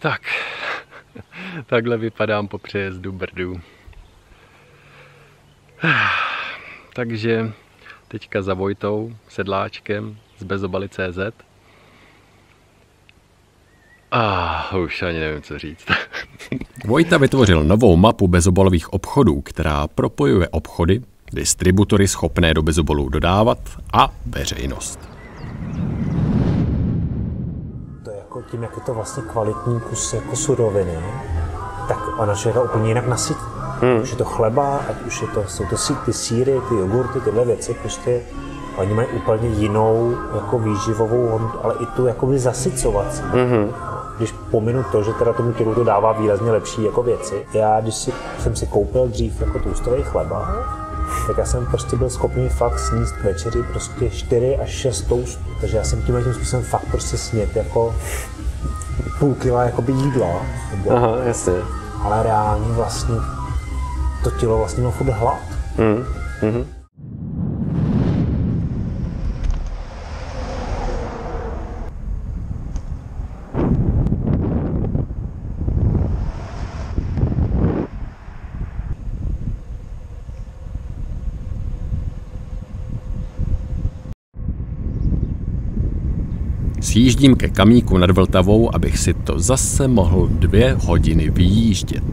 Tak, takhle vypadám po přejezdu Brdu. Takže teďka za Vojtou, sedláčkem z bezobaly.cz. A ah, už ani nevím, co říct. Vojta vytvořil novou mapu bezobalových obchodů, která propojuje obchody, distributory schopné do bezobolů dodávat a veřejnost. To je jako tím, jak je to vlastně kvalitní kus jako suroviny, tak ona člověka úplně jinak nasytí. Hmm. Už je to chleba, ať už je to, jsou to sí, ty síry, ty jogurty, tyhle věci, prostě oni mají úplně jinou jako výživovou, ale i tu jakoby zasycovací. Hmm. Když pominu to, že teda tomu tělu to dává výrazně lepší jako věci. Já, když si, jsem si koupil dřív jako toustový chleba, tak já jsem prostě byl schopný fakt sníst k večeři prostě 4 až 6 toastů. Takže já jsem tím tím způsobem fakt prostě snět jako půl kila jakoby jídla. Aha, jasně. Ale reálně vlastně to tělo vlastně mělo furt hlad. Mm. Mm-hmm. Sjíždím ke kamíku nad Vltavou, abych si to zase mohl dvě hodiny vyjíždět.